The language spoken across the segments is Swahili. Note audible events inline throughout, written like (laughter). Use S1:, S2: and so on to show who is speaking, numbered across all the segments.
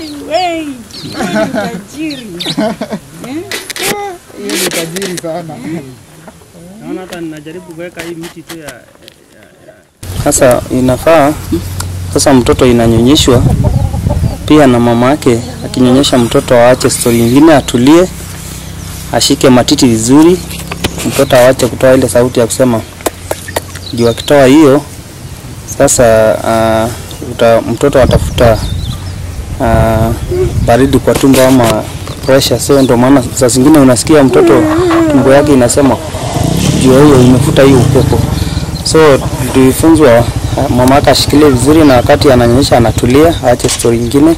S1: Wey, wey, tajiri. (laughs) Eh?
S2: Hiyo ni tajiri sana.
S3: Naona hata ninajaribu kuweka hii miti tu ya
S4: Sasa inafaa sasa mtoto inanyonyeshwa pia na mama yake, akinyonyesha mtoto aache stori nyingine, atulie, ashike matiti vizuri, mtoto aache kutoa ile sauti ya kusema. Juu akitoa hiyo sasa, uh, uta, mtoto atafuta uh, baridi kwa tumbo ama pressure. Sio ndio maana saa zingine unasikia mtoto tumbo yake inasema jua hiyo imefuta hiyo upepo. So tulifunzwa mama yake ashikilie vizuri, na wakati ananyonyesha anatulia, aache stori nyingine,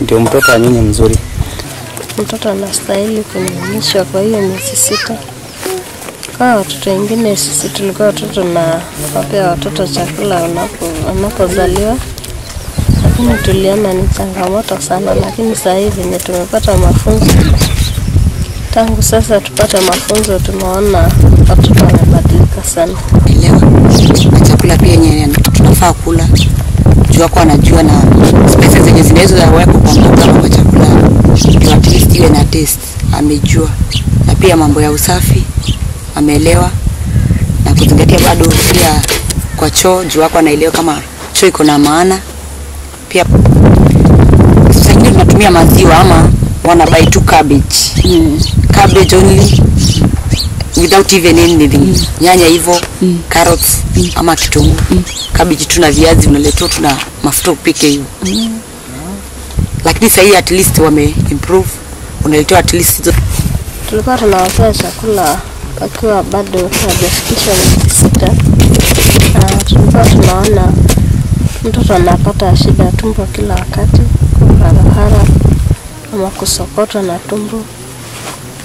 S4: ndio mtoto anyonye mzuri.
S5: Mtoto anastahili kunyonyeshwa kwa hiyo miezi sita. Kwa watoto wengine, sisi tulikuwa watoto na wapea watoto chakula wanapo- wanapozaliwa, lakini tuliona ni changamoto sana, lakini saa hii venye tumepata mafunzo, tangu sasa tupate mafunzo, tumeona watoto wamebadilika sana.
S6: elewa chakula pia yenye tunafaa kula. Jua kwa anajua na spices zenye zinaweza wekwa kwa mboga kwa chakula ndio at least iwe na taste. Amejua. Na pia mambo ya usafi ameelewa. Na kuzingatia bado pia kwa choo juu wako anaelewa kama choo iko na maana pia sasa ingine tunatumia maziwa ama wana buy two cabbage mm. cabbage only without even anything mm. nyanya hivyo mm. carrots mm. ama kitunguu cabbage tu na viazi unaletwa tuna mafuta upike hiyo lakini sasa hii at least wame improve unaletewa at least
S5: tulikuwa tunawapea chakula wakiwa bado hawajafikisha miezi sita. Na tulikuwa tunaona mtoto anapata shida ya tumbo kila wakati, kuharahara ama kusokotwa na tumbo.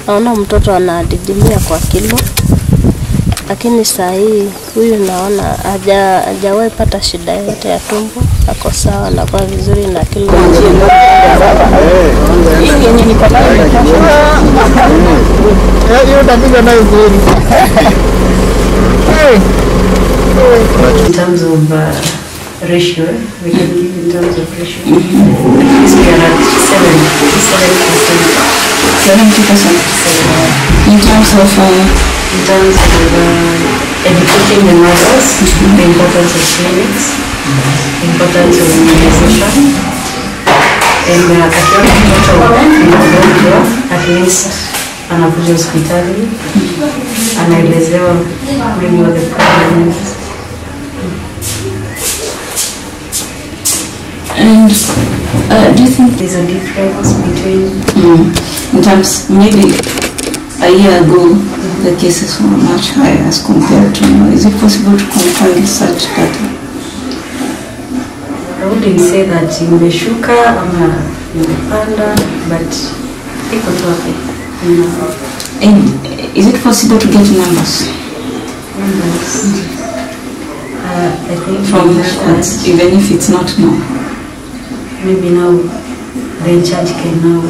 S5: Naona mtoto anadidimia kwa kilo, lakini saa hii huyu naona haja- hajawahi pata shida yote ya tumbo, ako sawa, anakuwa vizuri na kilo
S2: Hiyo utapiga nayo zuri.
S7: In terms of uh, ratio, we can give in terms of ratio. Because we are at seven, seven percent.
S8: Seventy percent. In terms of uh,
S7: In terms of uh, educating the mothers, the importance of clinics, the importance of immunization. And uh, akiona mtoto mgonjwa, at least anakuja hospitali, anaelezewa maybe what the problem
S8: and uh, do you think
S7: There's a difference between
S8: mm, in terms maybe a year ago the cases were much higher as compared to now? Is it possible to confirm such data?
S7: I wouldn't say that imeshuka ama imepanda but iko tu hapo.
S8: And is it possible to get numbers
S7: numbers. Uh, I think
S8: from experts, even if it's not now?
S7: Maybe now the church can now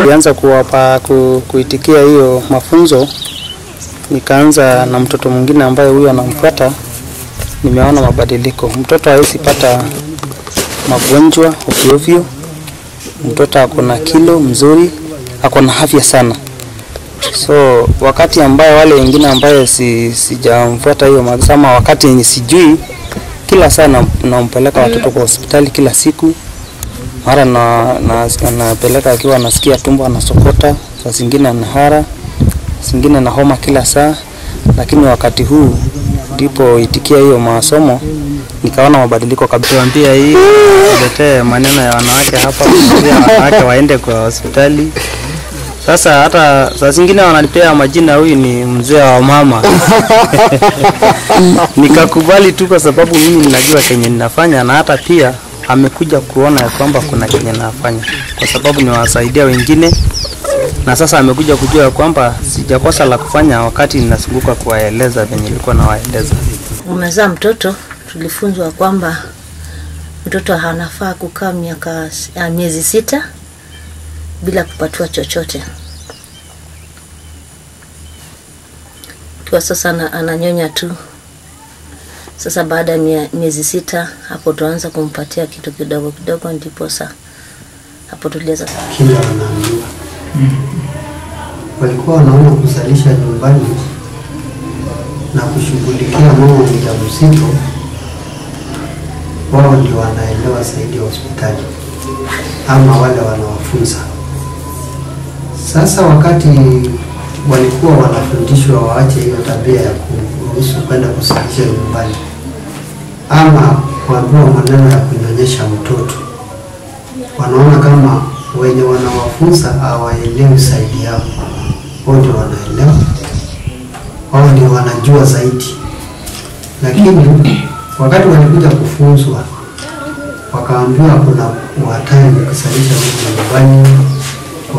S4: Nilianza kuwapa ku, kuitikia hiyo mafunzo, nikaanza na mtoto mwingine ambaye huyo anamfuata. Nimeona mabadiliko, mtoto hawezi pata magonjwa ovyo ovyo. Mtoto ako na kilo mzuri, ako na afya sana. So wakati ambayo wale wengine ambayo si, sijamfuata hiyo maagizo wakati yenye sijui, kila saa na- nampeleka watoto kwa hospitali kila siku mara na, na, anapeleka akiwa anasikia tumbo anasokota, saa zingine anahara, zingine na homa kila saa, lakini wakati huu ndipo itikia hiyo masomo nikaona mabadiliko kabisa. Tuambia hii (laughs) tuletee maneno ya wanawake hapa, wanawake waende kwa hospitali. Sasa hata saa zingine wananipea majina, huyu ni mzee wa mama. (laughs) Nikakubali tu, kwa sababu mimi ninajua kenye ninafanya, na hata pia amekuja kuona ya kwamba kuna kenye nafanya, kwa sababu niwasaidia wengine, na sasa amekuja kujua ya kwamba sijakosa la kufanya wakati ninazunguka kuwaeleza venye nilikuwa nawaeleza.
S9: umezaa mtoto, tulifunzwa kwamba mtoto hanafaa kukaa miaka ya miezi sita bila kupatiwa chochote. Kwa sasa ana, ananyonya tu, Sasa baada ya miezi sita hapo tuanza kumpatia kitu kidogo kidogo, ndipo sa hapo tuliweza
S10: kila wanaambiwa. Walikuwa wanaona kuzalisha nyumbani na kushughulikia mama mjamzito, wao ndio wanaelewa zaidi ya hospitali ama wale wanawafunza. Sasa wakati walikuwa wanafundishwa waache hiyo tabia ya kuruhusu kwenda kusikiza nyumbani ama kuambiwa maneno ya kunyonyesha mtoto wanaona kama wenye wanawafunza hawaelewi zaidi yao. Wao ndio wanaelewa, wao ndio wanajua zaidi. Lakini wakati walikuja kufunzwa, wakaambiwa kuna hatari kusalisha mtu nyumbani,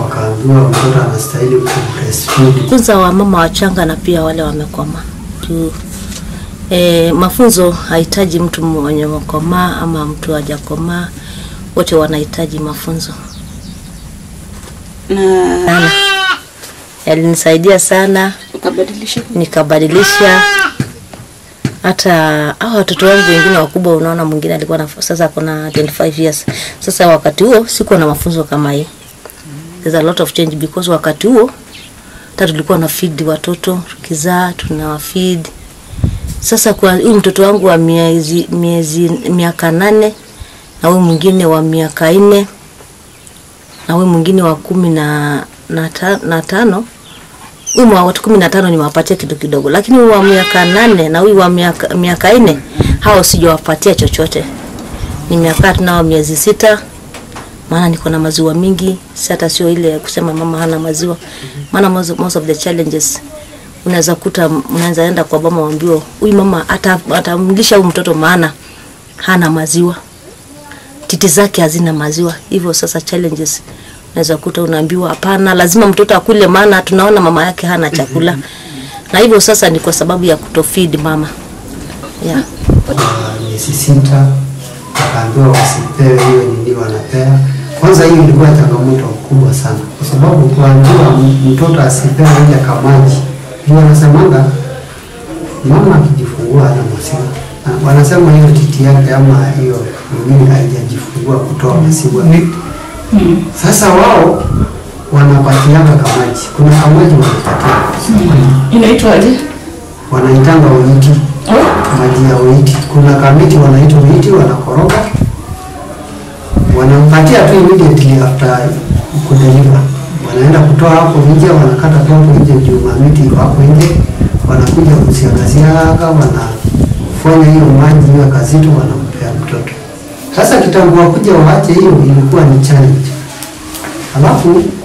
S10: wakaambiwa mtoto anastahili kubreastfeed
S9: kuza wamama wachanga na pia wale wamekoma juu e, mafunzo hahitaji mtu mwenye mekomaa ama mtu hajakomaa, wote wanahitaji mafunzo
S6: na
S9: sana. Yalinisaidia sana,
S6: ukabadilisha
S9: nikabadilisha hata hao watoto wangu wengine wakubwa, unaona mwingine alikuwa na sasa kuna 25 years. Sasa wakati huo sikuwa na mafunzo kama hii. There's a lot of change because wakati huo hata tulikuwa na feed watoto tukizaa tunawa feed. Sasa kwa huyu mtoto wangu wa miezi miezi miaka nane na huyu mwingine wa miaka nne na huyu mwingine wa kumi na, na, ta, na tano huyu wa watu kumi na tano nimewapatia kitu kidogo, lakini huyu wa miaka nane na huyu wa miaka, miaka nne hao sijawapatia chochote. Nimekaa tunao miezi sita, maana niko na maziwa mingi, si hata sio ile ya kusema mama hana maziwa, maana most, most of the challenges unaweza kuta, unaweza enda kwa mama waambiwa huyu mama atamlisha huyu mtoto maana hana maziwa, titi zake hazina maziwa. Hivyo sasa challenges unaweza kuta unaambiwa hapana, lazima mtoto akule, maana tunaona mama yake hana chakula, na hivyo sasa ni kwa sababu ya kutofeed mama yeah.
S10: Uh, ni sisinta akaambiwa wasipewe hiyo nini wanapea. Kwanza hiyo ilikuwa changamoto kubwa sana, kwa sababu kuambiwa m- mtoto asipewe ile kamaji, ndio wanasemanga mama akijifungua hana maziwa. Wanasema hiyo titi yake ama hiyo nini haijajifungua kutoa maziwa. Sasa wao wanapatianga kamaji, kuna kamaji wanapatia
S6: inaitwa aje?
S10: wanaitanga uiti maji ya uiti. Kuna kamiti wanaitwa uiti, wanakoroga wanampatia tu immediately after kudeliver. Wanaenda kutoa hapo nje, wanakata hapo nje juu mamiti iko hapo nje, wanakuja kusiagaziaga, wanafanya hiyo maji hiyo kazito, wanampea mtoto. Sasa kitambo wakuja waache hiyo, ilikuwa ni challenge. Alafu